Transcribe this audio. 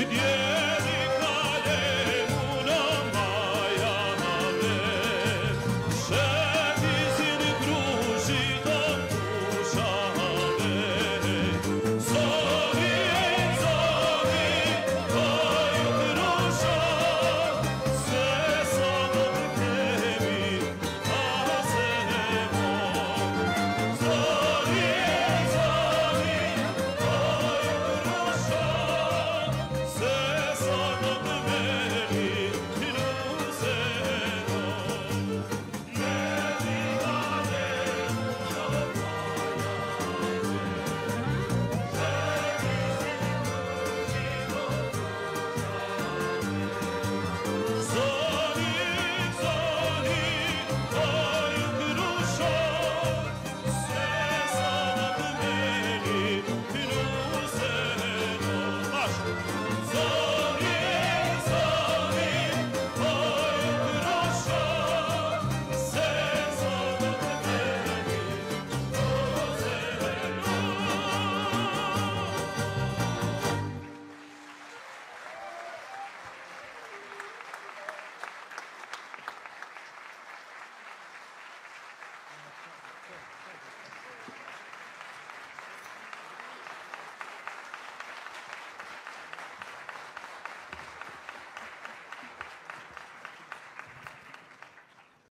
could you?